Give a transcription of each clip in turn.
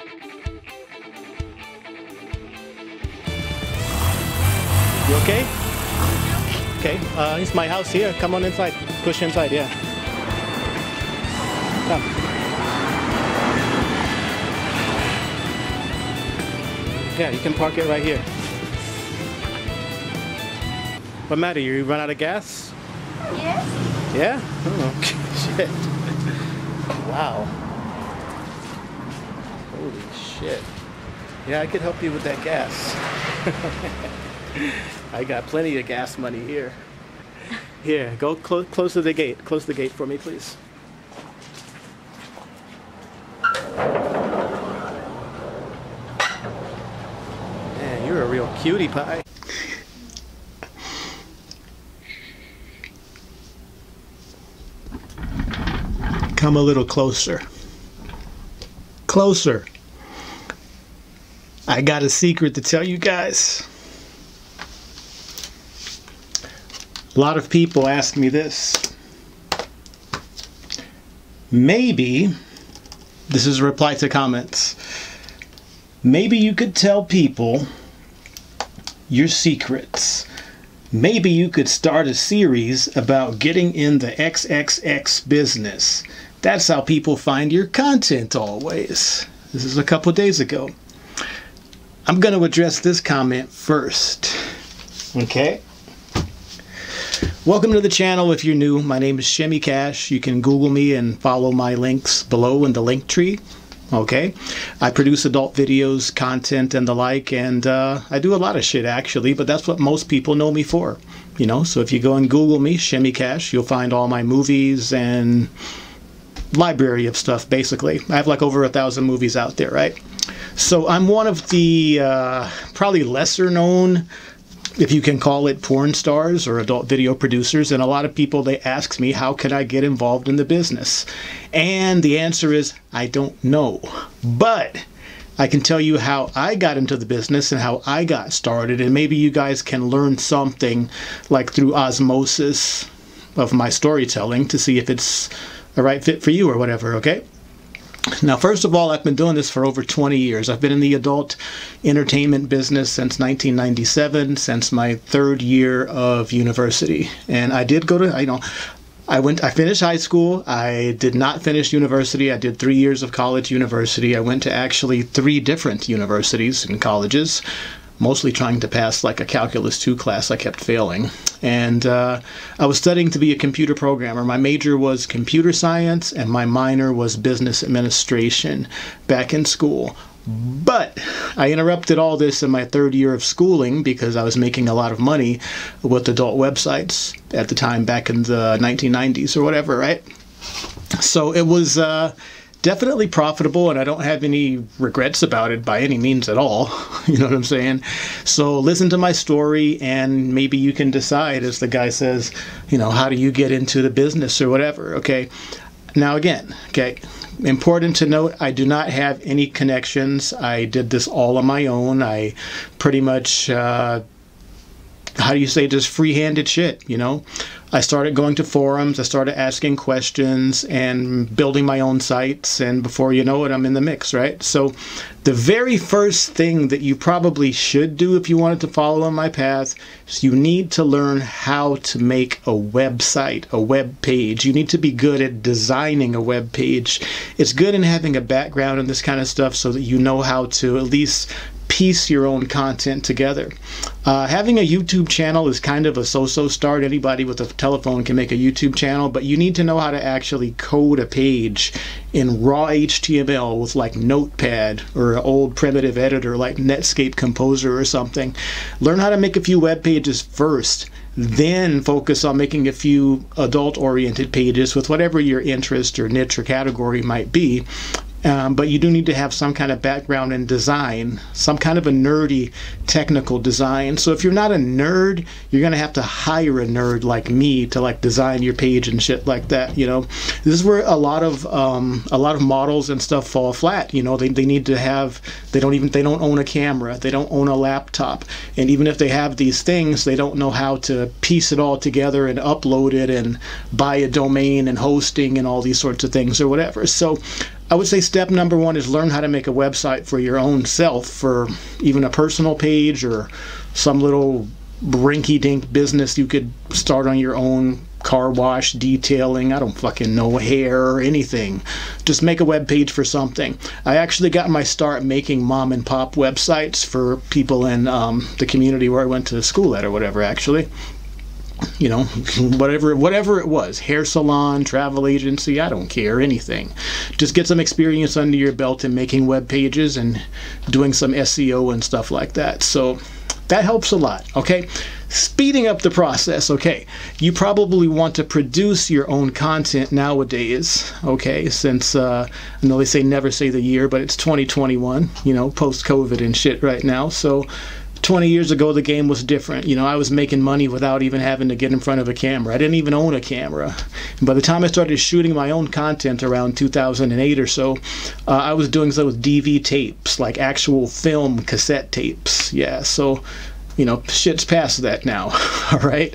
You okay? Okay, uh, it's my house here. Come on inside. Push inside, yeah. Come. Yeah, you can park it right here. What matter? You run out of gas? Yes. Yeah? Oh, shit. Wow. Holy shit. Yeah, I could help you with that gas. I got plenty of gas money here. Here, go clo- close to the gate. Close the gate for me, please. Man, you're a real cutie pie. Come a little closer. Closer. I got a secret to tell you guys. A lot of people ask me this. Maybe, this is a reply to comments, maybe you could tell people your secrets. Maybe you could start a series about getting in the XXX business. That's how people find your content always. This is a couple days ago. I'm going to address this comment first. Okay? Welcome to the channel if you're new. My name is Shimmy Cash. You can Google me and follow my links below in the link tree. Okay? I produce adult videos, content, and the like, and uh, I do a lot of shit actually, but that's what most people know me for. You know, so if you go and Google me, Shimmy Cash, you'll find all my movies and library of stuff basically. I have like over a thousand movies out there, right? So I'm one of the uh, probably lesser known, if you can call it, porn stars or adult video producers. And a lot of people they ask me, how can I get involved in the business? And the answer is, I don't know. But I can tell you how I got into the business and how I got started, and maybe you guys can learn something like through osmosis of my storytelling to see if it's a right fit for you or whatever, okay? Now, first of all, I've been doing this for over 20 years. I've been in the adult entertainment business since 1997, since my third year of university. And I did go to, you know, I went, I finished high school. I did not finish university. I did three years of college university. I went to actually three different universities and colleges mostly trying to pass like a calculus 2 class i kept failing. And uh, i was studying to be a computer programmer. My major was computer science and my minor was business administration back in school. But I interrupted all this in my third year of schooling because I was making a lot of money with adult websites at the time back in the 1990s or whatever, right? So it was uh, definitely profitable and I don't have any regrets about it by any means at all. you know what I'm saying? So listen to my story and maybe you can decide, as the guy says, you know, how do you get into the business or whatever, okay? Now, again, okay, important to note I do not have any connections. I did this all on my own. I pretty much. Uh, how do you say just free-handed shit you know i started going to forums i started asking questions and building my own sites and before you know it i'm in the mix right? So the very first thing that you probably should do if you wanted to follow on my path is you need to learn how to make a website a web page. You need to be good at designing a web page. It's good in having a background in this kind of stuff so that you know how to at least piece your own content together. Uh, having a YouTube channel is kind of a so-so start. Anybody with a telephone can make a YouTube channel, but you need to know how to actually code a page in raw HTML with like Notepad or an old primitive editor like Netscape Composer or something. Learn how to make a few web pages first then focus on making a few adult oriented pages with whatever your interest or niche or category might be um, but you do need to have some kind of background in design, some kind of a nerdy technical design. So if you're not a nerd, you're gonna have to hire a nerd like me to like design your page and shit like that. You know, this is where a lot of um, a lot of models and stuff fall flat. You know, they, they need to have they don't even they don't own a camera, they don't own a laptop, and even if they have these things, they don't know how to piece it all together and upload it and buy a domain and hosting and all these sorts of things or whatever. So I would say step number one is learn how to make a website for your own self, for even a personal page or some little rinky dink business you could start on your own car wash, detailing, I don't fucking know, hair or anything. Just make a web page for something. I actually got my start making mom and pop websites for people in um, the community where I went to school at or whatever, actually. You know, whatever whatever it was, hair salon, travel agency, I don't care, anything. Just get some experience under your belt in making web pages and doing some SEO and stuff like that. So that helps a lot, okay? Speeding up the process, okay? You probably want to produce your own content nowadays, okay? Since uh, I know they say never say the year, but it's 2021, you know, post COVID and shit right now. So 20 years ago the game was different. You know i was making money without even having to get in front of a camera. I didn't even own a camera. And by the time i started shooting my own content around 2008 or so uh, i was doing so with dv tapes like actual film cassette tapes. Yeah so you know, shit's past that now. All right.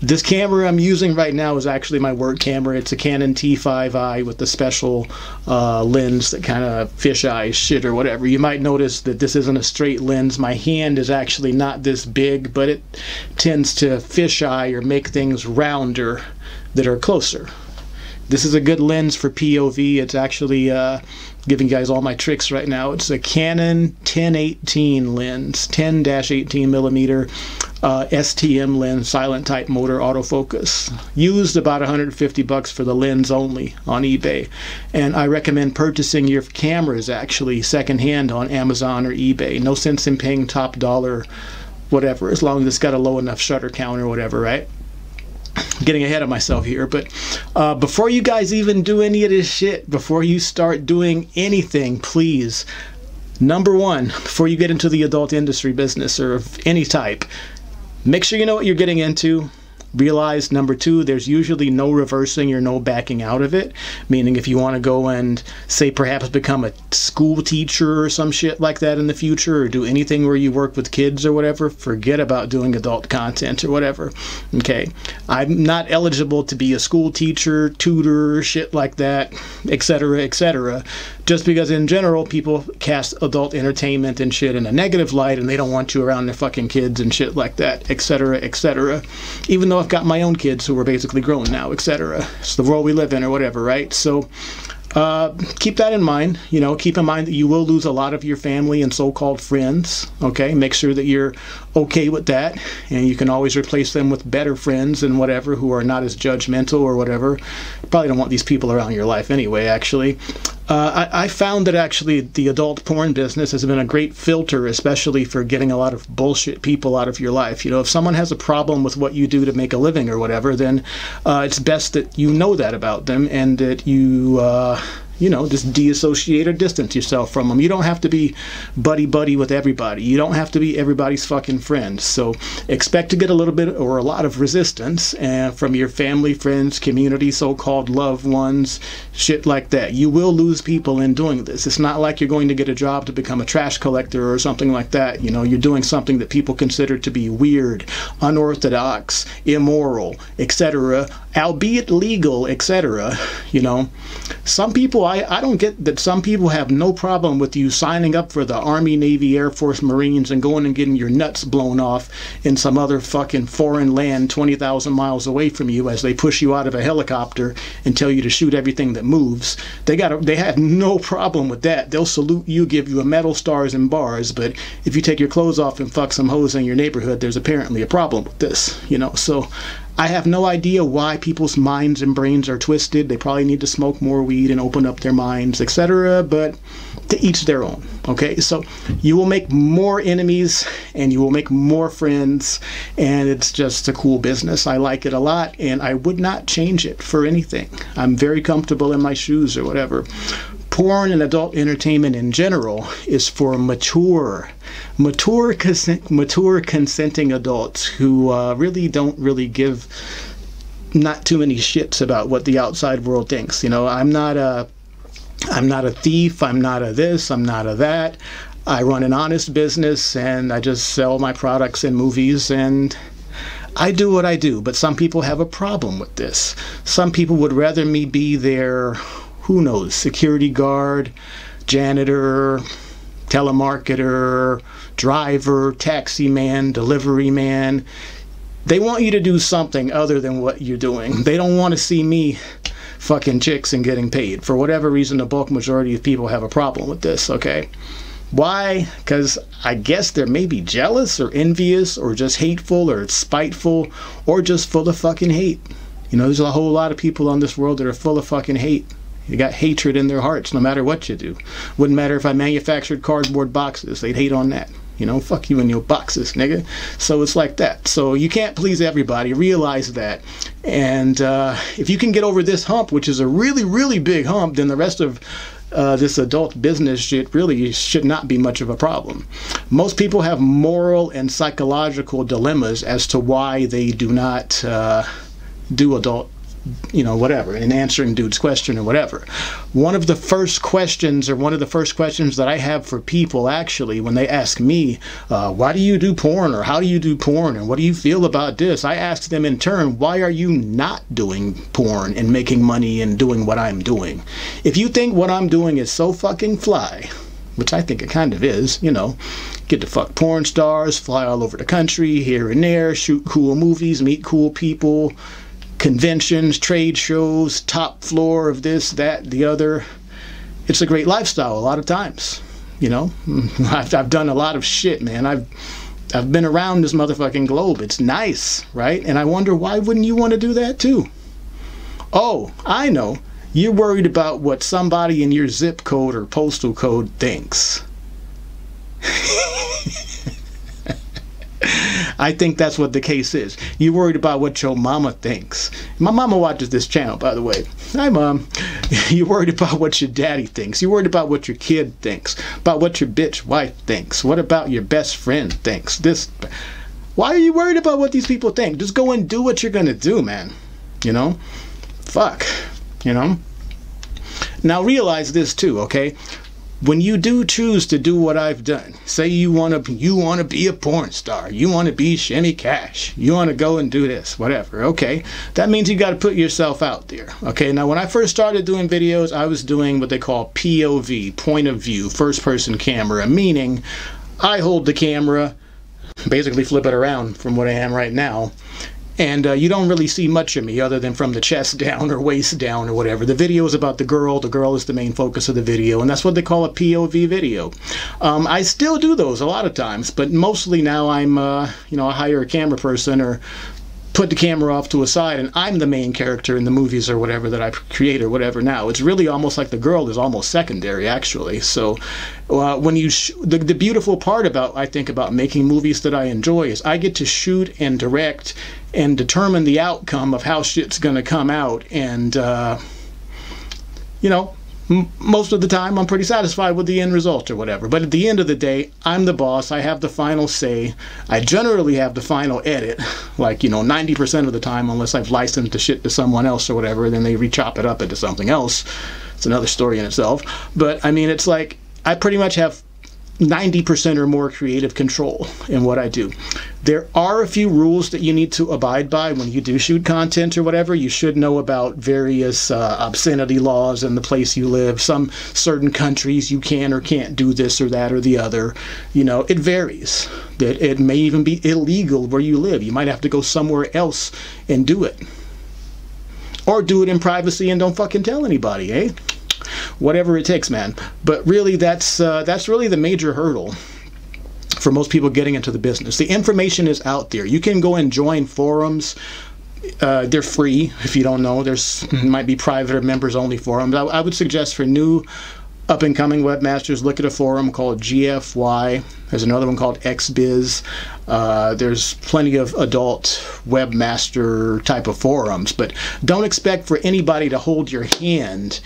This camera I'm using right now is actually my work camera. It's a Canon T5i with the special uh, lens that kind of fisheye shit or whatever. You might notice that this isn't a straight lens. My hand is actually not this big, but it tends to fisheye or make things rounder that are closer. This is a good lens for POV. It's actually uh, giving you guys all my tricks right now. It's a Canon 1018 lens, 10-18 millimeter uh, STM lens, silent type motor autofocus. Used about 150 bucks for the lens only on eBay. And I recommend purchasing your cameras actually secondhand on Amazon or eBay. No sense in paying top dollar whatever, as long as it's got a low enough shutter count or whatever, right? Getting ahead of myself here, but uh, before you guys even do any of this shit, before you start doing anything, please, number one, before you get into the adult industry business or of any type, make sure you know what you're getting into realize number two there's usually no reversing or no backing out of it meaning if you want to go and say perhaps become a school teacher or some shit like that in the future or do anything where you work with kids or whatever forget about doing adult content or whatever okay i'm not eligible to be a school teacher tutor shit like that etc etc just because in general people cast adult entertainment and shit in a negative light and they don't want you around their fucking kids and shit like that, etc., etc. Even though I've got my own kids who are basically grown now, etc. It's the world we live in or whatever, right? So uh, keep that in mind. You know, keep in mind that you will lose a lot of your family and so-called friends. Okay, make sure that you're okay with that, and you can always replace them with better friends and whatever who are not as judgmental or whatever. Probably don't want these people around your life anyway. Actually, uh, I, I, found that actually the adult porn business has been a great filter, especially for getting a lot of bullshit people out of your life. You know, if someone has a problem with what you do to make a living or whatever, then uh, it's best that you know that about them and that you. Uh, you know, just deassociate or distance yourself from them. You don't have to be buddy buddy with everybody. You don't have to be everybody's fucking friend. So expect to get a little bit or a lot of resistance uh, from your family, friends, community, so-called loved ones, shit like that. You will lose people in doing this. It's not like you're going to get a job to become a trash collector or something like that. You know, you're doing something that people consider to be weird, unorthodox, immoral, etc., albeit legal, etc. You know, some people I, I don't get that some people have no problem with you signing up for the Army, Navy, Air Force, Marines and going and getting your nuts blown off in some other fucking foreign land 20,000 miles away from you as they push you out of a helicopter and tell you to shoot everything that moves. They got they have no problem with that. They'll salute you, give you a medal, stars and bars, but if you take your clothes off and fuck some hoes in your neighborhood, there's apparently a problem with this, you know. So I have no idea why people's minds and brains are twisted. They probably need to smoke more weed and open up their minds, etc. But to each their own. Okay, so you will make more enemies and you will make more friends, and it's just a cool business. I like it a lot, and I would not change it for anything. I'm very comfortable in my shoes or whatever porn and adult entertainment in general is for mature, mature, consent, mature consenting adults who uh, really don't really give not too many shits about what the outside world thinks. You know, I'm not a, I'm not a thief. I'm not a this. I'm not a that. I run an honest business and I just sell my products and movies and I do what I do. But some people have a problem with this. Some people would rather me be their who knows, security guard, janitor, telemarketer, driver, taxi man, delivery man. They want you to do something other than what you're doing. They don't want to see me fucking chicks and getting paid. For whatever reason, the bulk majority of people have a problem with this, okay? Why? Because I guess they're maybe jealous or envious or just hateful or spiteful or just full of fucking hate. You know, there's a whole lot of people on this world that are full of fucking hate. You got hatred in their hearts no matter what you do. Wouldn't matter if I manufactured cardboard boxes, they'd hate on that. You know, fuck you and your boxes, nigga. So it's like that. So you can't please everybody. Realize that. And uh, if you can get over this hump, which is a really, really big hump, then the rest of uh, this adult business shit really should not be much of a problem. Most people have moral and psychological dilemmas as to why they do not uh, do adult you know, whatever, in answering dude's question or whatever. One of the first questions, or one of the first questions that I have for people actually, when they ask me, uh, why do you do porn, or how do you do porn, and what do you feel about this, I ask them in turn, why are you not doing porn and making money and doing what I'm doing? If you think what I'm doing is so fucking fly, which I think it kind of is, you know. Get to fuck porn stars, fly all over the country, here and there, shoot cool movies, meet cool people, conventions, trade shows, top floor of this, that, the other. It's a great lifestyle a lot of times. You know, I've, I've done a lot of shit, man. I've I've been around this motherfucking globe. It's nice, right? And I wonder why wouldn't you want to do that too? Oh, I know. You're worried about what somebody in your zip code or postal code thinks. I think that's what the case is. You're worried about what your mama thinks. My mama watches this channel, by the way. Hi, mom. You're worried about what your daddy thinks. You're worried about what your kid thinks, about what your bitch wife thinks. What about your best friend thinks? This. Why are you worried about what these people think? Just go and do what you're gonna do, man. You know? Fuck. You know? Now realize this too, okay? When you do choose to do what I've done, say you want to you want to be a porn star, you want to be Shimmy Cash, you want to go and do this, whatever. Okay, that means you got to put yourself out there. Okay, now when I first started doing videos, I was doing what they call POV, point of view, first person camera, meaning I hold the camera, basically flip it around from what I am right now, and uh, you don't really see much of me other than from the chest down or waist down or whatever. The video is about the girl. The girl is the main focus of the video, and that's what they call a POV video. Um, I still do those a lot of times, but mostly now I'm, uh, you know, I hire a camera person or put the camera off to a side and I'm the main character in the movies or whatever that I create or whatever now. It's really almost like the girl is almost secondary actually. So uh, when you the, the beautiful part about I think about making movies that I enjoy is I get to shoot and direct and determine the outcome of how shit's going to come out and uh, you know most of the time I'm pretty satisfied with the end result or whatever. But at the end of the day, I'm the boss. I have the final say. I generally have the final edit, like, you know, 90% of the time, unless I've licensed the shit to someone else or whatever, then they re-chop it up into something else. It's another story in itself. But I mean, it's like I pretty much have 90% or more creative control in what I do. There are a few rules that you need to abide by when you do shoot content or whatever. You should know about various uh, obscenity laws in the place you live. Some certain countries you can or can't do this or that or the other. You know, it varies. It, it may even be illegal where you live. You might have to go somewhere else and do it. Or do it in privacy and don't fucking tell anybody, eh? Whatever it takes, man. But really, that's uh, that's really the major hurdle for most people getting into the business. The information is out there. You can go and join forums. Uh, they're free if you don't know. There's might be private or members only forums. I, I would suggest for new up and coming webmasters, look at a forum called GFY. There's another one called XBiz. Uh, there's plenty of adult webmaster type of forums, but don't expect for anybody to hold your hand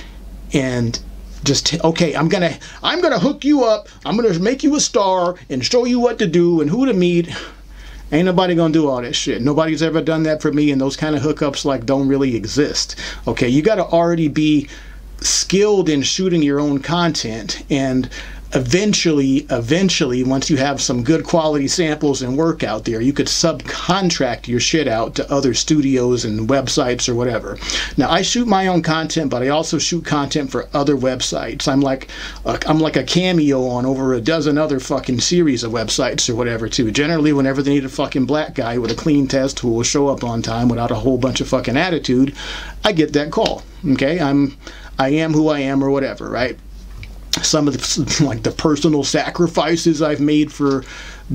and just okay i'm gonna i'm gonna hook you up. I'm gonna make you a star and show you what to do and who to meet. Ain't nobody gonna do all that shit. Nobody's ever done that for me and those kind of hookups like don't really exist. Okay you gotta already be skilled in shooting your own content and eventually eventually once you have some good quality samples and work out there you could subcontract your shit out to other studios and websites or whatever. Now i shoot my own content but i also shoot content for other websites. I'm like i'm like a cameo on over a dozen other fucking series of websites or whatever too. Generally whenever they need a fucking black guy with a clean test who will show up on time without a whole bunch of fucking attitude i get that call okay? I'm i am who i am or whatever right some of the like the personal sacrifices I've made for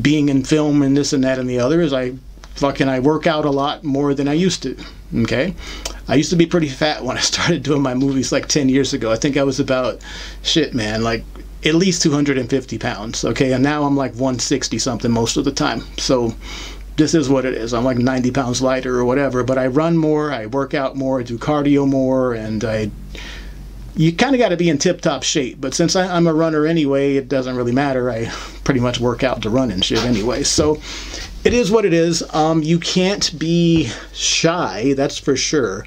being in film and this and that and the other is I fucking I work out a lot more than I used to. Okay, I used to be pretty fat when I started doing my movies like 10 years ago. I think I was about shit, man, like at least 250 pounds. Okay, and now I'm like 160 something most of the time. So this is what it is. I'm like 90 pounds lighter or whatever, but I run more, I work out more, I do cardio more, and I you kind of got to be in tip top shape. But since I, am a runner anyway, it doesn't really matter. I pretty much work out to run and shit anyway. So it is what it is. Um, you can't be shy, that's for sure.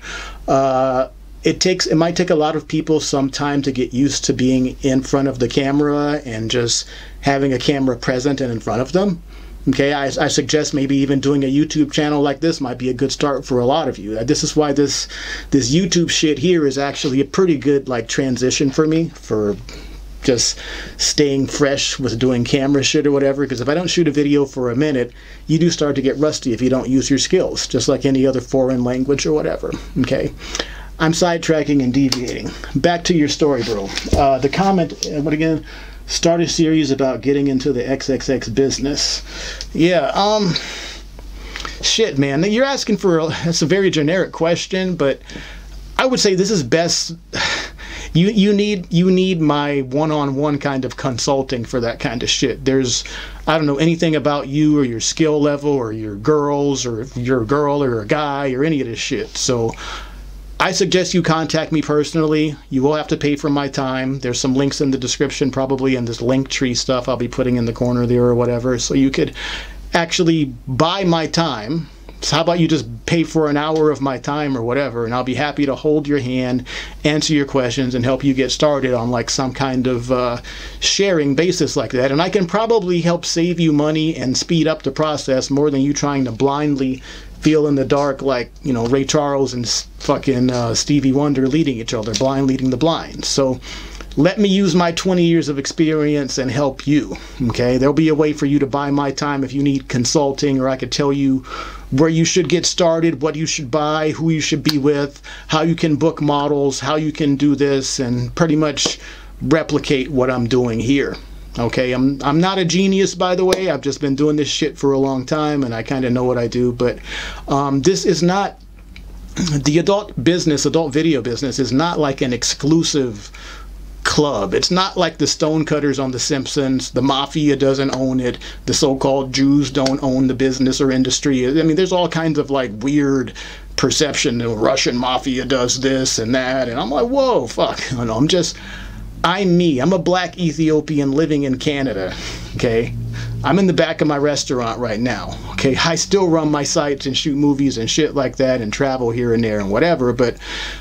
Uh, it takes it might take a lot of people some time to get used to being in front of the camera and just having a camera present and in front of them. Okay, I, I, suggest maybe even doing a YouTube channel like this might be a good start for a lot of you. This is why this this YouTube shit here is actually a pretty good like transition for me for just staying fresh with doing camera shit or whatever. Because if I don't shoot a video for a minute, you do start to get rusty if you don't use your skills, just like any other foreign language or whatever. Okay. I'm sidetracking and deviating. Back to your story, bro. Uh, the comment, uh, what again? Start a series about getting into the XXX business. Yeah, um, shit, man. You're asking for a, that's a very generic question, but I would say this is best. You you need you need my one-on-one kind of consulting for that kind of shit. There's I don't know anything about you or your skill level or your girls or if you're a girl or a guy or any of this shit. So I suggest you contact me personally. You will have to pay for my time. There's some links in the description, probably in this link tree stuff I'll be putting in the corner there or whatever. So you could actually buy my time. So how about you just pay for an hour of my time or whatever, and I'll be happy to hold your hand, answer your questions, and help you get started on like some kind of uh, sharing basis like that. And I can probably help save you money and speed up the process more than you trying to blindly feel in the dark like you know Ray Charles and fucking uh, Stevie Wonder leading each other, blind leading the blind. So let me use my 20 years of experience and help you. Okay, there'll be a way for you to buy my time if you need consulting, or I could tell you where you should get started, what you should buy, who you should be with, how you can book models, how you can do this, and pretty much replicate what I'm doing here. Okay, I'm I'm not a genius by the way. I've just been doing this shit for a long time and I kind of know what I do, but um, this is not the adult business, adult video business is not like an exclusive club. It's not like the stonecutters on The Simpsons. The mafia doesn't own it. The so-called Jews don't own the business or industry. I mean, there's all kinds of like weird perception. The Russian mafia does this and that, and I'm like, whoa, fuck. I know, I'm just I'm me. I'm a black Ethiopian living in Canada. Okay. I'm in the back of my restaurant right now. Okay. I still run my sites and shoot movies and shit like that and travel here and there and whatever, but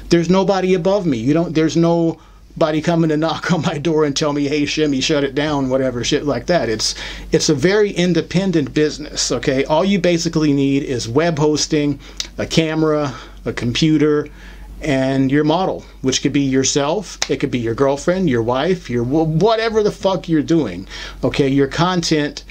there's nobody above me. You don't, there's nobody coming to knock on my door and tell me, hey, Shimmy, shut it down, whatever, shit like that. It's, it's a very independent business. Okay. All you basically need is web hosting, a camera, a computer, and your model, which could be yourself, it could be your girlfriend, your wife, your whatever the fuck you're doing. Okay, your content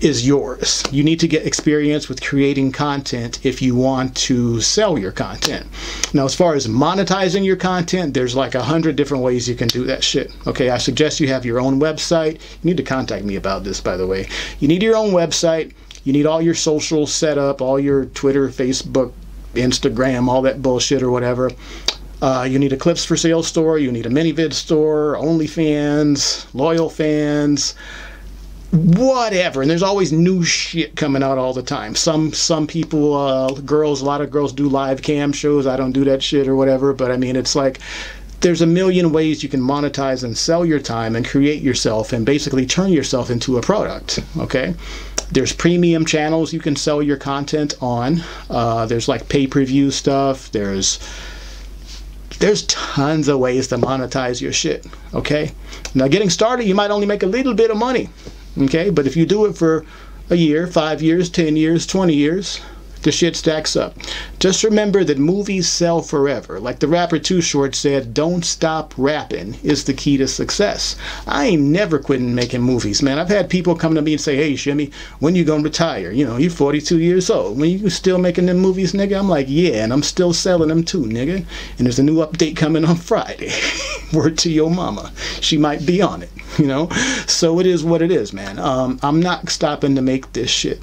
is yours. You need to get experience with creating content if you want to sell your content. Now, as far as monetizing your content, there's like a hundred different ways you can do that shit. Okay, I suggest you have your own website. You need to contact me about this, by the way. You need your own website. You need all your social set up, all your Twitter, Facebook, Instagram, all that bullshit or whatever. Uh, you need a clips for sale store, you need a ManyVid store, OnlyFans, Loyal Fans, whatever. And there's always new shit coming out all the time. Some some people, uh, girls, a lot of girls do live cam shows. I don't do that shit or whatever. But I mean, it's like there's a million ways you can monetize and sell your time and create yourself and basically turn yourself into a product. Okay. There's premium channels you can sell your content on. Uh, there's like pay per view stuff. There's there's tons of ways to monetize your shit. Okay. Now, getting started, you might only make a little bit of money. Okay. But if you do it for a year, five years, 10 years, 20 years, the shit stacks up. Just remember that movies sell forever. Like the rapper Too Short said, don't stop rapping is the key to success. I ain't never quitting making movies, man. I've had people come to me and say, hey, Shimmy, when you gonna retire? You know, you're 42 years old. When you still making them movies, nigga? I'm like, yeah, and I'm still selling them too, nigga. And there's a new update coming on Friday. Word to your mama. She might be on it, you know? So it is what it is, man. Um, I'm not stopping to make this shit.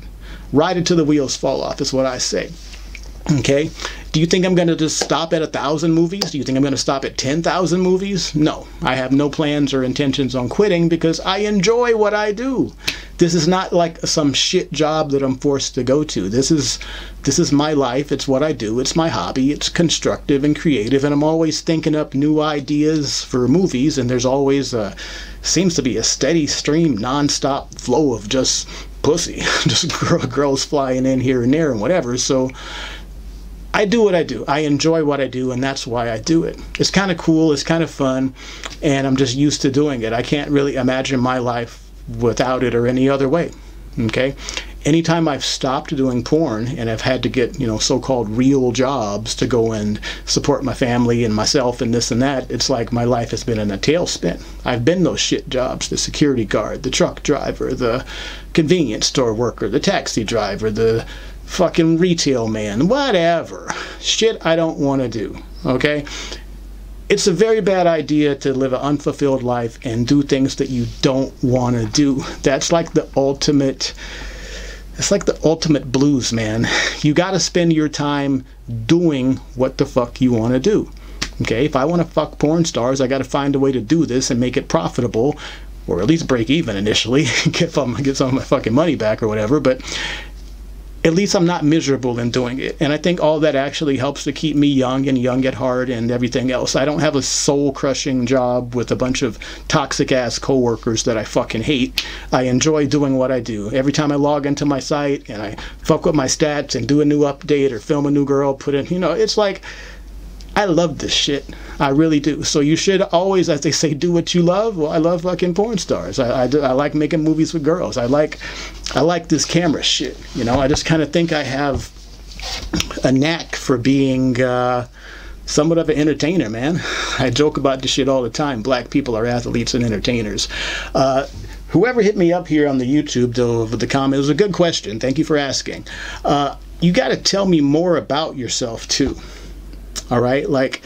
Ride it till the wheels fall off, is what I say. Okay? Do you think I'm going to just stop at a thousand movies? Do you think I'm going to stop at 10,000 movies? No. I have no plans or intentions on quitting because I enjoy what I do. This is not like some shit job that I'm forced to go to. This is this is my life. It's what I do. It's my hobby. It's constructive and creative and I'm always thinking up new ideas for movies and there's always a seems to be a steady stream nonstop flow of just pussy, just girls flying in here and there and whatever. So I do what I do. I enjoy what I do, and that's why I do it. It's kind of cool, it's kind of fun, and I'm just used to doing it. I can't really imagine my life without it or any other way. Okay? anytime I've stopped doing porn and I've had to get, you know, so-called real jobs to go and support my family and myself and this and that, it's like my life has been in a tailspin. I've been those shit jobs, the security guard, the truck driver, the convenience store worker, the taxi driver, the fucking retail man, whatever. Shit I don't want to do, okay? It's a very bad idea to live an unfulfilled life and do things that you don't want to do. That's like the ultimate it's like the ultimate blues, man. You got to spend your time doing what the fuck you want to do. Okay, if I want to fuck porn stars, I got to find a way to do this and make it profitable, or at least break even initially, get some get some of my fucking money back or whatever. But at least I'm not miserable in doing it. And I think all that actually helps to keep me young and young at heart and everything else. I don't have a soul crushing job with a bunch of toxic ass coworkers that I fucking hate. I enjoy doing what I do. Every time I log into my site and I fuck with my stats and do a new update or film a new girl, put in, you know, it's like I love this shit. I really do. So you should always, as they say, do what you love. Well, I love fucking porn stars. I, I, do, I like making movies with girls. I like, I like this camera shit. You know, I just kind of think I have a knack for being uh, somewhat of an entertainer, man. I joke about this shit all the time. Black people are athletes and entertainers. Uh, whoever hit me up here on the YouTube, though, with the comment, it was a good question. Thank you for asking. Uh, you got to tell me more about yourself, too. All right. Like,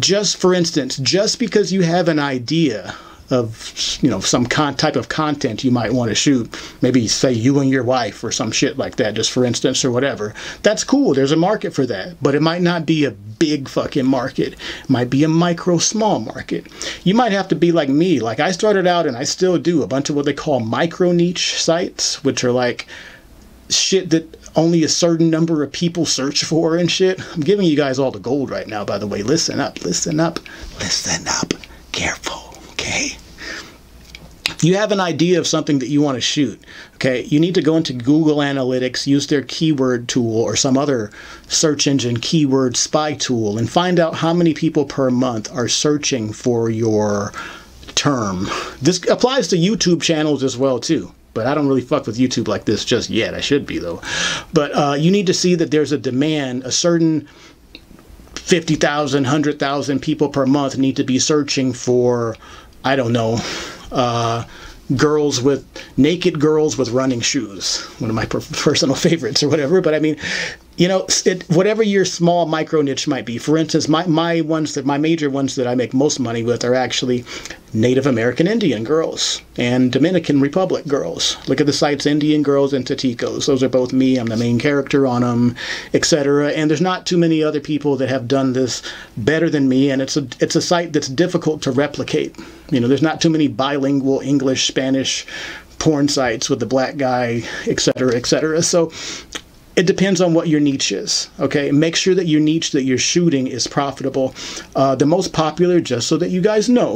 just for instance, just because you have an idea of you know some con- type of content you might want to shoot maybe say you and your wife or some shit like that just for instance or whatever that's cool there's a market for that. But it might not be a big fucking market. It might be a micro small market. You might have to be like me. Like i started out and i still do a bunch of what they call micro niche sites which are like shit that only a certain number of people search for and shit. I'm giving you guys all the gold right now, by the way. Listen up, listen up, listen up. Careful, okay? If you have an idea of something that you want to shoot, okay, you need to go into Google Analytics, use their keyword tool or some other search engine keyword spy tool, and find out how many people per month are searching for your term. This applies to YouTube channels as well, too but I don't really fuck with YouTube like this just yet. I should be though. But uh, you need to see that there's a demand, a certain 50,000, 100,000 people per month need to be searching for, I don't know, uh, girls with naked girls with running shoes. One of my personal favorites or whatever. But I mean, you know, it, whatever your small micro niche might be. For instance, my, my ones that my major ones that I make most money with are actually Native American Indian girls and Dominican Republic girls. Look at the sites Indian Girls and Toticos. Those are both me. I'm the main character on them, etc. And there's not too many other people that have done this better than me. And it's a it's a site that's difficult to replicate. You know, there's not too many bilingual English Spanish porn sites with the black guy, etc., etc. So it depends on what your niche is. Okay, make sure that your niche that you're shooting is profitable. Uh, the most popular, just so that you guys know,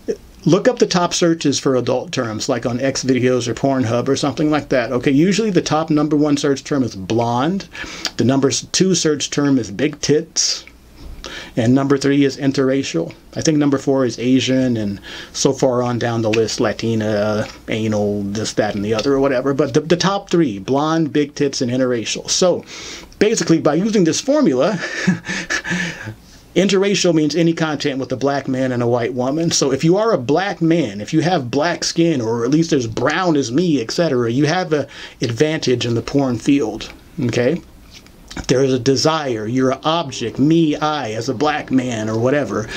look up the top searches for adult terms, like on X videos or Pornhub or something like that. Okay, usually the top number one search term is blonde. The number two search term is big tits. And number three is interracial. I think number four is Asian, and so far on down the list, Latina, anal, this, that, and the other, or whatever. But the, the top three blonde, big tits, and interracial. So basically, by using this formula, Interracial means any content with a black man and a white woman. So if you are a black man, if you have black skin, or at least as brown as me, etc., you have an advantage in the porn field. Okay? There is a desire. You're an object. Me, I, as a black man or whatever,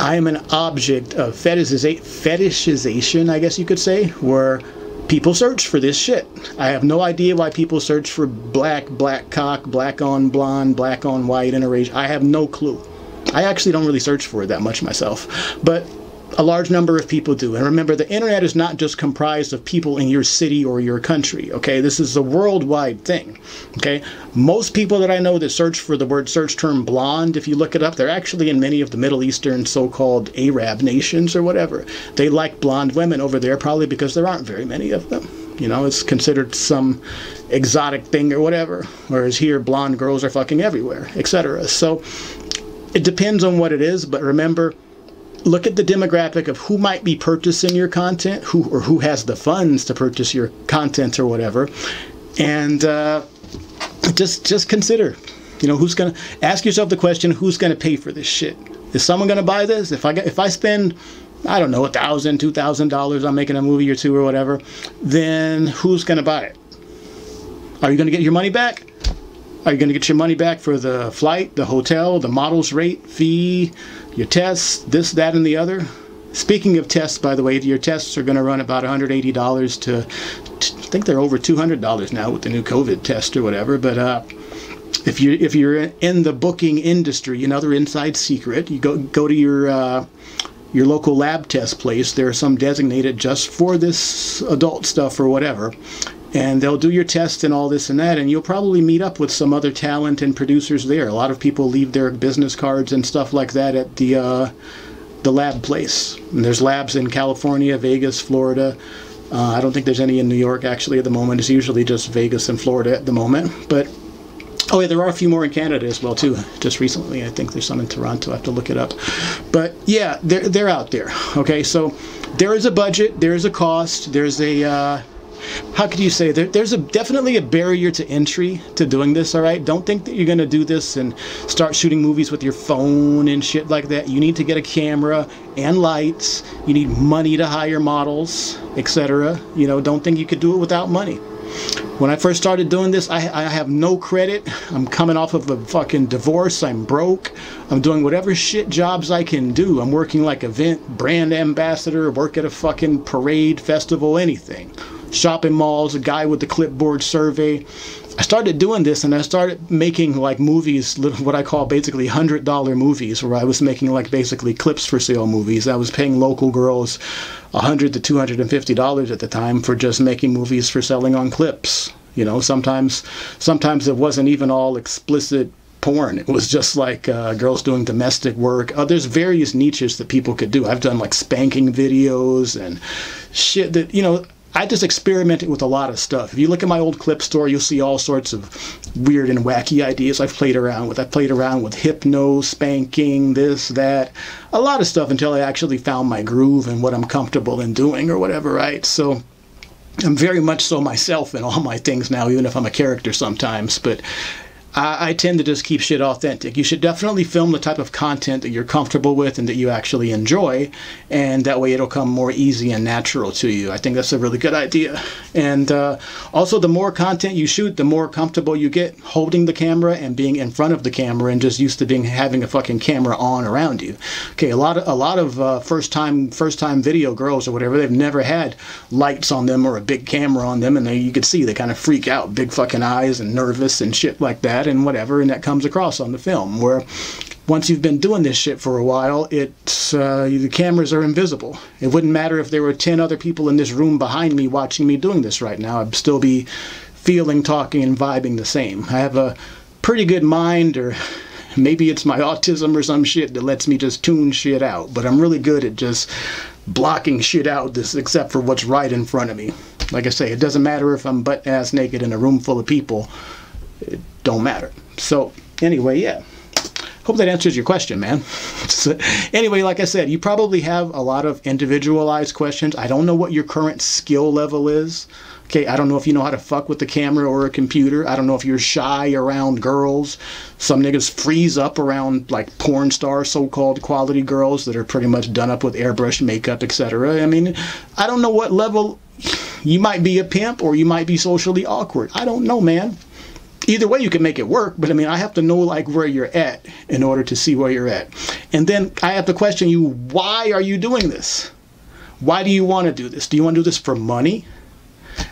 I am an object of fetishization, I guess you could say, where people search for this shit. I have no idea why people search for black, black cock, black on blonde, black on white, interracial. I have no clue. I actually don't really search for it that much myself, but a large number of people do. And remember, the internet is not just comprised of people in your city or your country, okay? This is a worldwide thing, okay? Most people that I know that search for the word search term blonde, if you look it up, they're actually in many of the Middle Eastern so called Arab nations or whatever. They like blonde women over there probably because there aren't very many of them. You know, it's considered some exotic thing or whatever. Whereas here, blonde girls are fucking everywhere, etc. So it depends on what it is, but remember, look at the demographic of who might be purchasing your content, who or who has the funds to purchase your content or whatever, and uh, just just consider, you know, who's gonna ask yourself the question, who's gonna pay for this shit? Is someone gonna buy this? If I if I spend I don't know, a thousand, two thousand dollars on making a movie or two or whatever, then who's gonna buy it? Are you gonna get your money back? Are you going to get your money back for the flight, the hotel, the model's rate, fee, your tests, this, that, and the other? Speaking of tests, by the way, your tests are going to run about $180 to, I think they're over $200 now with the new COVID test or whatever. But uh, if you if you're in the booking industry, another inside secret, you go go to your uh, your local lab test place. There are some designated just for this adult stuff or whatever, and they'll do your test and all this and that and you'll probably meet up with some other talent and producers there a lot of people leave their business cards and stuff like that at the uh, the lab place and there's labs in california vegas florida uh, i don't think there's any in new york actually at the moment it's usually just vegas and florida at the moment but Oh yeah, there are a few more in Canada as well too. Just recently, I think there's some in Toronto. I have to look it up. But yeah, they're they're out there. Okay, so there is a budget, there is a cost, there's a uh, how could you say there, there's a definitely a barrier to entry to doing this all right? Don't think that you're going to do this and start shooting movies with your phone and shit like that. You need to get a camera and lights. You need money to hire models etc you know don't think you could do it without money when I first started doing this, I, I, have no credit. I'm coming off of a fucking divorce. I'm broke. I'm doing whatever shit jobs I can do. I'm working like event brand ambassador, work at a fucking parade, festival, anything shopping malls, a guy with the clipboard survey. I started doing this and I started making like movies, what I call basically $100 movies, where I was making like basically clips for sale movies. I was paying local girls 100 to $250 at the time for just making movies for selling on clips. You know, sometimes sometimes it wasn't even all explicit porn. It was just like uh, girls doing domestic work. Uh, there's various niches that people could do. I've done like spanking videos and shit that, you know, I just experimented with a lot of stuff. If you look at my old clip store, you'll see all sorts of weird and wacky ideas I've played around with. I played around with hypno, spanking, this, that, a lot of stuff until I actually found my groove and what I'm comfortable in doing or whatever, right? So I'm very much so myself in all my things now, even if I'm a character sometimes. But I, I, tend to just keep shit authentic. You should definitely film the type of content that you're comfortable with and that you actually enjoy, and that way it'll come more easy and natural to you. I think that's a really good idea. And uh, also, the more content you shoot, the more comfortable you get holding the camera and being in front of the camera and just used to being having a fucking camera on around you. Okay, a lot of a lot of uh, first time first time video girls or whatever, they've never had lights on them or a big camera on them, and they, you could see they kind of freak out, big fucking eyes and nervous and shit like that and whatever, and that comes across on the film. Where once you've been doing this shit for a while, it's uh, the cameras are invisible. It wouldn't matter if there were ten other people in this room behind me watching me doing this right now. I'd still be feeling, talking, and vibing the same. I have a pretty good mind, or maybe it's my autism or some shit that lets me just tune shit out. But I'm really good at just blocking shit out, this except for what's right in front of me. Like I say, it doesn't matter if I'm butt ass naked in a room full of people it don't matter. So anyway, yeah. hope that answers your question, man. so, anyway, like I said, you probably have a lot of individualized questions. I don't know what your current skill level is. Okay, I don't know if you know how to fuck with the camera or a computer. I don't know if you're shy around girls. Some niggas freeze up around like porn star so-called quality girls that are pretty much done up with airbrush makeup, etc. I mean, I don't know what level you might be a pimp or you might be socially awkward. I don't know, man either way you can make it work but i mean i have to know like where you're at in order to see where you're at. And then i have to question you why are you doing this? Why do you want to do this? Do you want to do this for money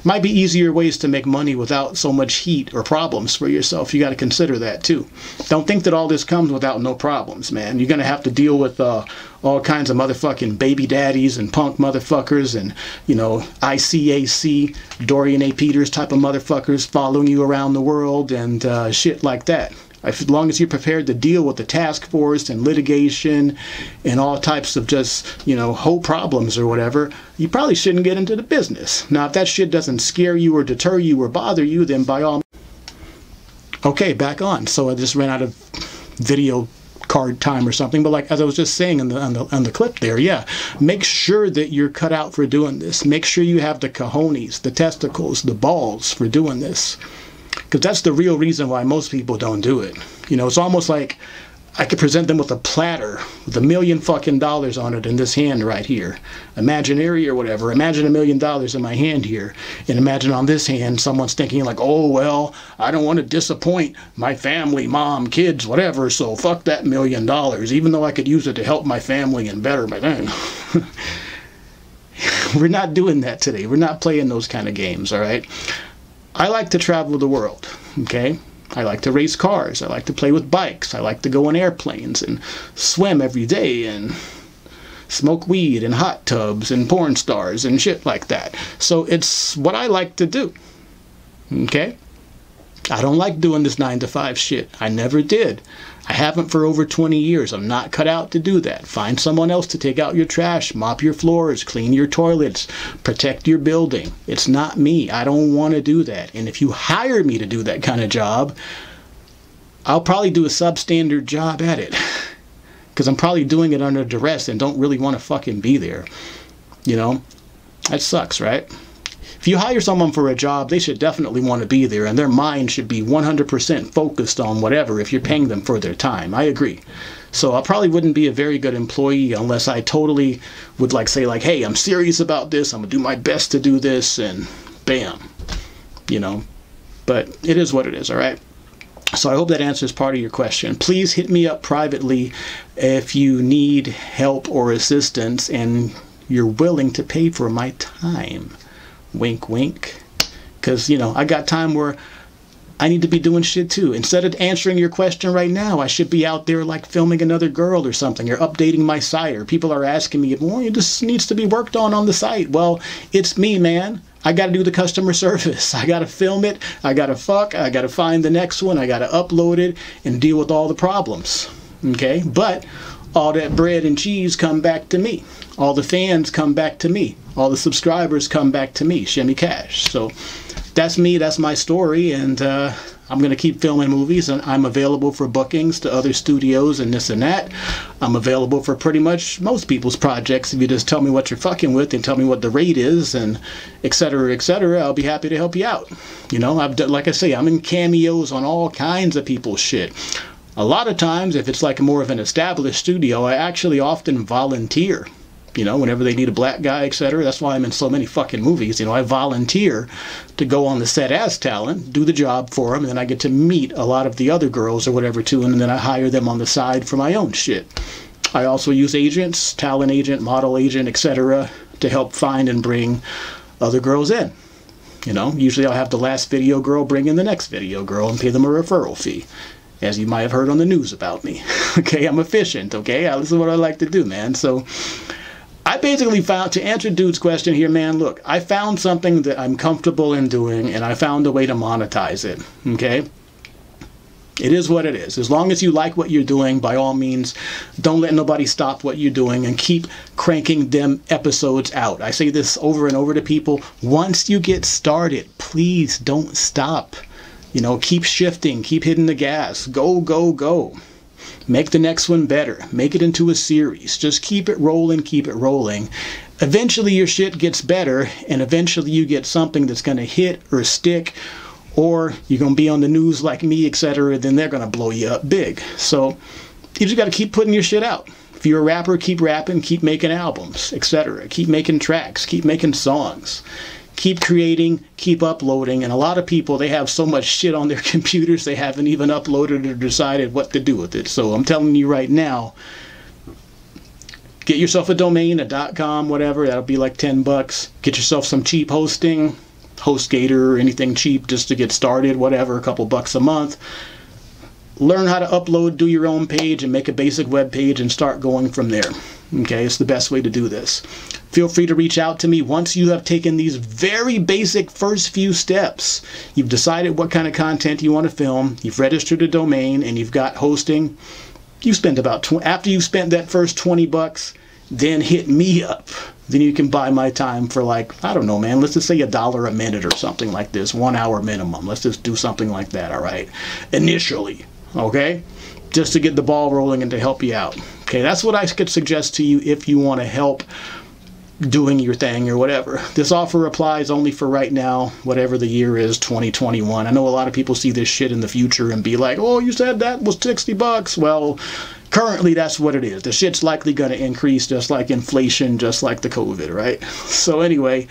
might be easier ways to make money without so much heat or problems for yourself. You got to consider that too. Don't think that all this comes without no problems, man. You're going to have to deal with uh, all kinds of motherfucking baby daddies and punk motherfuckers and, you know, ICAC, Dorian A. Peters type of motherfuckers following you around the world and uh, shit like that as long as you're prepared to deal with the task force and litigation and all types of just, you know, whole problems or whatever, you probably shouldn't get into the business. Now, if that shit doesn't scare you or deter you or bother you, then by all Okay, back on. So I just ran out of video card time or something. But like as I was just saying on the, on the on the clip there, yeah, make sure that you're cut out for doing this. Make sure you have the cojones, the testicles, the balls for doing this because that's the real reason why most people don't do it. You know, it's almost like I could present them with a platter with a million fucking dollars on it in this hand right here. Imaginary or whatever. Imagine a million dollars in my hand here. And imagine on this hand someone's thinking like, oh, well, I don't want to disappoint my family, mom, kids, whatever, so fuck that million dollars, even though I could use it to help my family and better my thing. We're not doing that today. We're not playing those kind of games, all right? I like to travel the world, okay? I like to race cars. I like to play with bikes. I like to go on airplanes and swim every day and smoke weed in hot tubs and porn stars and shit like that. So it's what I like to do. Okay? I don't like doing this 9 to 5 shit. I never did. I haven't for over 20 years. I'm not cut out to do that. Find someone else to take out your trash, mop your floors, clean your toilets, protect your building. It's not me. I don't want to do that. And if you hire me to do that kind of job, I'll probably do a substandard job at it. Because I'm probably doing it under duress and don't really want to fucking be there. You know? That sucks, right? If you hire someone for a job, they should definitely want to be there and their mind should be 100% focused on whatever if you're paying them for their time. I agree. So I probably wouldn't be a very good employee unless I totally would like say like, "Hey, I'm serious about this. I'm going to do my best to do this." And bam. You know. But it is what it is, all right? So I hope that answers part of your question. Please hit me up privately if you need help or assistance and you're willing to pay for my time. Wink, wink. Because, you know, I got time where I need to be doing shit too. Instead of answering your question right now, I should be out there like filming another girl or something, or updating my site, or people are asking me, well, this needs to be worked on on the site. Well, it's me, man. I got to do the customer service. I got to film it. I got to fuck. I got to find the next one. I got to upload it and deal with all the problems. Okay? But all that bread and cheese come back to me. All the fans come back to me. All the subscribers come back to me, Shimmy Cash. So that's me, that's my story, and uh, I'm going to keep filming movies, and I'm available for bookings to other studios and this and that. I'm available for pretty much most people's projects. If you just tell me what you're fucking with and tell me what the rate is, and etc. etc., I'll be happy to help you out. You know, I've done, like I say, I'm in cameos on all kinds of people's shit. A lot of times, if it's like more of an established studio, I actually often volunteer. You know, whenever they need a black guy, etc. That's why I'm in so many fucking movies. You know, I volunteer to go on the set as talent, do the job for them, and then I get to meet a lot of the other girls or whatever too, and then I hire them on the side for my own shit. I also use agents, talent agent, model agent, etc., to help find and bring other girls in. You know, usually I'll have the last video girl bring in the next video girl and pay them a referral fee as you might have heard on the news about me. okay, I'm efficient. Okay, this is what I like to do, man. So I basically found to answer dude's question here, man. Look, I found something that I'm comfortable in doing, and I found a way to monetize it. Okay. It is what it is. As long as you like what you're doing, by all means, don't let nobody stop what you're doing and keep cranking them episodes out. I say this over and over to people. Once you get started, please don't stop. You know, keep shifting, keep hitting the gas. Go, go, go. Make the next one better. Make it into a series. Just keep it rolling, keep it rolling. Eventually your shit gets better and eventually you get something that's going to hit or stick or you're going to be on the news like me, etc. Then they're going to blow you up big. So you just got to keep putting your shit out. If you're a rapper, keep rapping, keep making albums, etc. Keep making tracks, keep making songs keep creating, keep uploading. And a lot of people, they have so much shit on their computers, they haven't even uploaded or decided what to do with it. So I'm telling you right now, get yourself a domain, a .com, whatever. That'll be like 10 bucks. Get yourself some cheap hosting, HostGator or anything cheap just to get started, whatever, a couple bucks a month. Learn how to upload, do your own page, and make a basic web page and start going from there. Okay, it's the best way to do this. Feel free to reach out to me once you have taken these very basic first few steps. You've decided what kind of content you want to film, you've registered a domain, and you've got hosting. You spend about tw- after you've spent that first 20 bucks, then hit me up. Then you can buy my time for like, I don't know, man, let's just say a dollar a minute or something like this, one hour minimum. Let's just do something like that, all right? Initially, okay? Just to get the ball rolling and to help you out. Okay, that's what I could suggest to you if you want to help doing your thing or whatever. This offer applies only for right now, whatever the year is, 2021. I know a lot of people see this shit in the future and be like, oh, you said that was 60 bucks. Well, currently that's what it is. The shit's likely going to increase just like inflation, just like the COVID, right? So, anyway.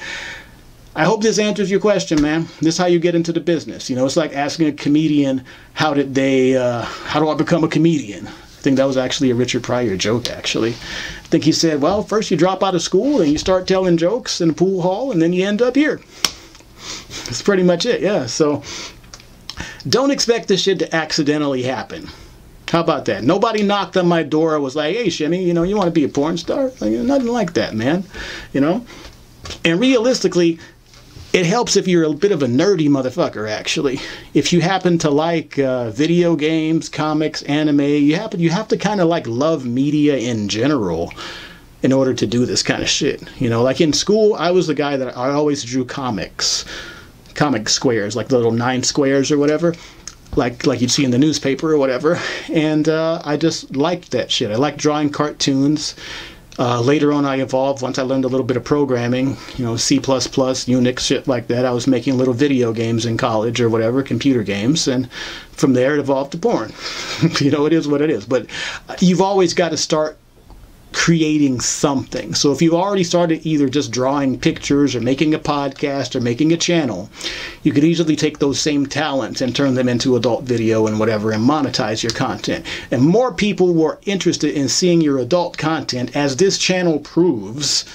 I hope this answers your question, man. This is how you get into the business. You know, it's like asking a comedian, how did they, uh, how do I become a comedian? I think that was actually a Richard Pryor joke, actually. I think he said, well, first you drop out of school and you start telling jokes in a pool hall and then you end up here. That's pretty much it, yeah. So don't expect this shit to accidentally happen. How about that? Nobody knocked on my door and was like, hey, Shimmy, you know, you want to be a porn star? Like, nothing like that, man. You know? And realistically, it helps if you're a bit of a nerdy motherfucker, actually. If you happen to like uh, video games, comics, anime, you happen you have to kind of like love media in general in order to do this kind of shit. You know, like in school, I was the guy that I always drew comics, comic squares, like the little nine squares or whatever. Like, like you'd see in the newspaper or whatever, and uh, I just liked that shit. I liked drawing cartoons, uh, later on, I evolved once I learned a little bit of programming, you know, C++, Unix, shit like that. I was making little video games in college or whatever, computer games, and from there it evolved to porn. you know, it is what it is. But you've always got to start creating something. So if you've already started either just drawing pictures or making a podcast or making a channel, you could easily take those same talents and turn them into adult video and whatever and monetize your content. And more people were interested in seeing your adult content, as this channel proves,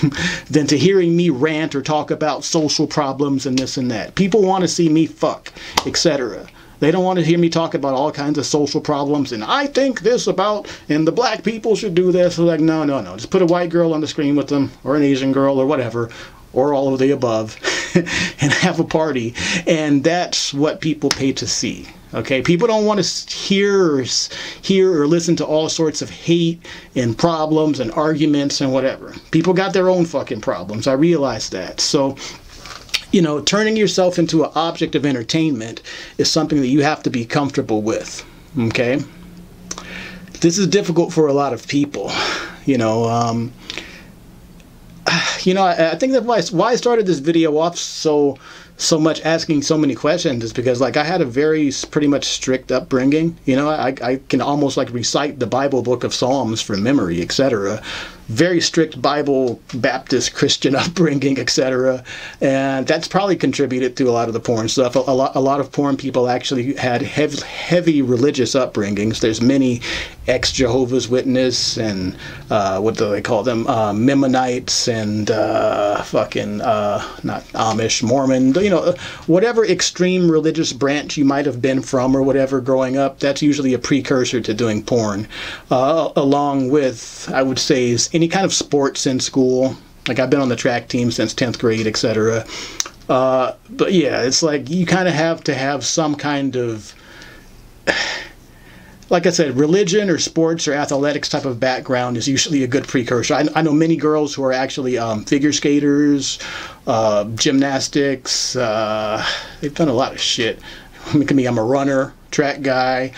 than to hearing me rant or talk about social problems and this and that. People want to see me fuck, etc. They don't want to hear me talk about all kinds of social problems and I think this about and the black people should do this. They're like, no, no, no. Just put a white girl on the screen with them or an Asian girl or whatever or all of the above and have a party. And that's what people pay to see. Okay, people don't want to hear or, hear or listen to all sorts of hate and problems and arguments and whatever. People got their own fucking problems. I realize that. So you know, turning yourself into an object of entertainment is something that you have to be comfortable with. Okay? This is difficult for a lot of people. You know, um, you know, I, I think that why, why I started this video off so so much asking so many questions is because like I had a very pretty much strict upbringing. You know, I, I can almost like recite the Bible book of Psalms from memory, etc very strict Bible, Baptist, Christian upbringing, etc. And that's probably contributed to a lot of the porn stuff. A, a, lot, a lot of porn people actually had heavy, heavy religious upbringings. There's many ex Jehovah's Witness and uh, what do they call them? Uh, and uh, fucking uh, not Amish, Mormon. You know, whatever extreme religious branch you might have been from or whatever growing up. That's usually a precursor to doing porn, uh, along with I would say any kind of sports in school. Like I've been on the track team since 10th grade, etc. Uh, but yeah, it's like you kind of have to have some kind of, like I said, religion or sports or athletics type of background is usually a good precursor. I, I know many girls who are actually um, figure skaters, uh, gymnastics. Uh, they've done a lot of shit. Look at I'm a runner, track guy.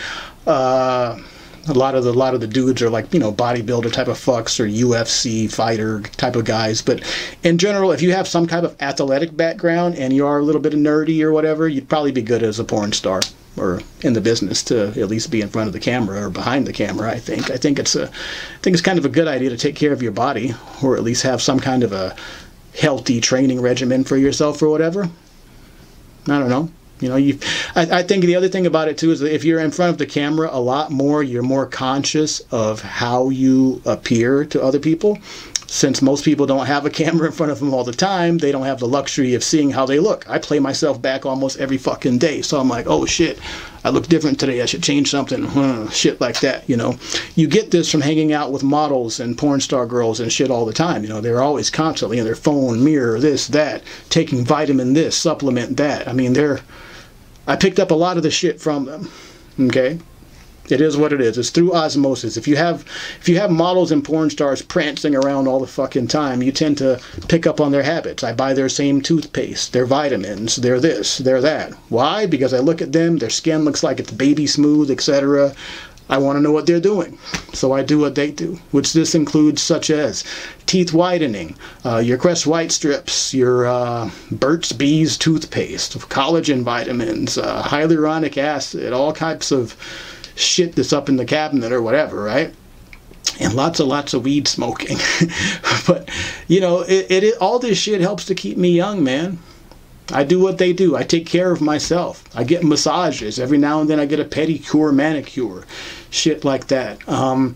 A lot of the lot of the dudes are like you know bodybuilder type of fucks or UFC fighter type of guys. But in general, if you have some type of athletic background and you are a little bit nerdy or whatever, you'd probably be good as a porn star or in the business to at least be in front of the camera or behind the camera. I think I think it's a I think it's kind of a good idea to take care of your body or at least have some kind of a healthy training regimen for yourself or whatever. I don't know. You know, you. I, I, think the other thing about it too is that if you're in front of the camera a lot more, you're more conscious of how you appear to other people. Since most people don't have a camera in front of them all the time, they don't have the luxury of seeing how they look. I play myself back almost every fucking day, so I'm like, oh shit, I look different today. I should change something. shit like that, you know. You get this from hanging out with models and porn star girls and shit all the time. You know, they're always constantly in their phone, mirror, this, that, taking vitamin this, supplement that. I mean, they're I picked up a lot of the shit from them. Okay? It is what it is. It's through osmosis. If you have if you have models and porn stars prancing around all the fucking time, you tend to pick up on their habits. I buy their same toothpaste, their vitamins, their this, their that. Why? Because I look at them, their skin looks like it's baby smooth, etc. I want to know what they're doing. So I do what they do, which this includes such as teeth whitening, uh, your Crest White strips, your uh, Burt's Bees toothpaste, collagen vitamins, uh, hyaluronic acid, all types of shit that's up in the cabinet or whatever, right? and lots and lots of weed smoking. but you know, it, it, all this shit helps to keep me young, man. I do what they do. I take care of myself. I get massages every now and then. I get a pedicure, manicure, shit like that. Um,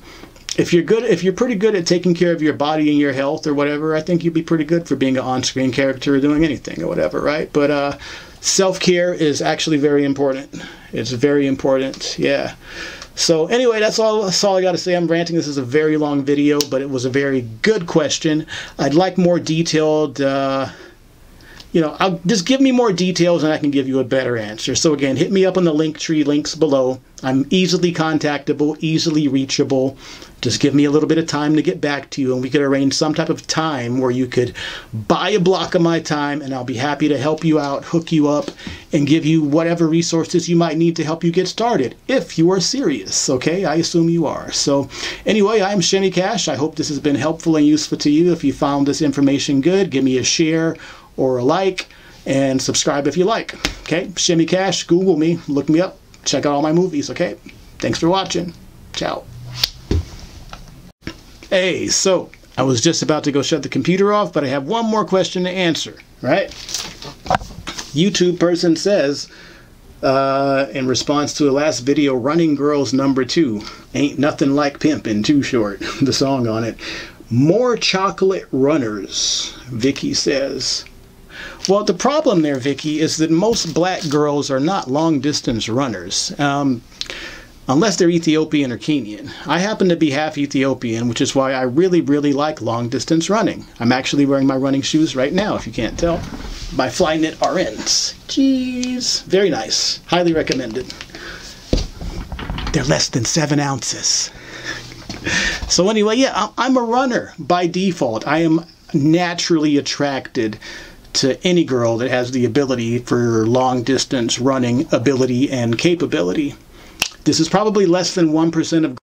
if you're good, if you're pretty good at taking care of your body and your health or whatever, I think you'd be pretty good for being an on-screen character or doing anything or whatever, right? But uh, self-care is actually very important. It's very important. Yeah. So anyway, that's all, that's all I got to say. I'm ranting. This is a very long video, but it was a very good question. I'd like more detailed. Uh, you know, I'll just give me more details and I can give you a better answer. So again, hit me up on the link tree links below. I'm easily contactable, easily reachable. Just give me a little bit of time to get back to you and we could arrange some type of time where you could buy a block of my time and I'll be happy to help you out, hook you up, and give you whatever resources you might need to help you get started if you are serious, okay? I assume you are. So anyway, I'm Shimmy Cash. I hope this has been helpful and useful to you. If you found this information good, give me a share or a like and subscribe if you like. Okay, Shimmy Cash, Google me, look me up, check out all my movies. Okay, thanks for watching. Ciao. Hey, so I was just about to go shut the computer off, but I have one more question to answer, right? YouTube person says, uh, in response to a last video, Running Girls number two, ain't nothing like pimpin', too short, the song on it. More chocolate runners, Vicky says. Well, the problem there, Vicky, is that most black girls are not long distance runners. Um, unless they're Ethiopian or Kenyan. I happen to be half Ethiopian, which is why I really, really like long distance running. I'm actually wearing my running shoes right now, if you can't tell. My Flyknit RNs. Jeez. Very nice. Highly recommended. They're less than seven ounces. So, anyway, yeah, I'm a runner by default. I am naturally attracted to any girl that has the ability for long distance running ability and capability. This is probably less than 1% of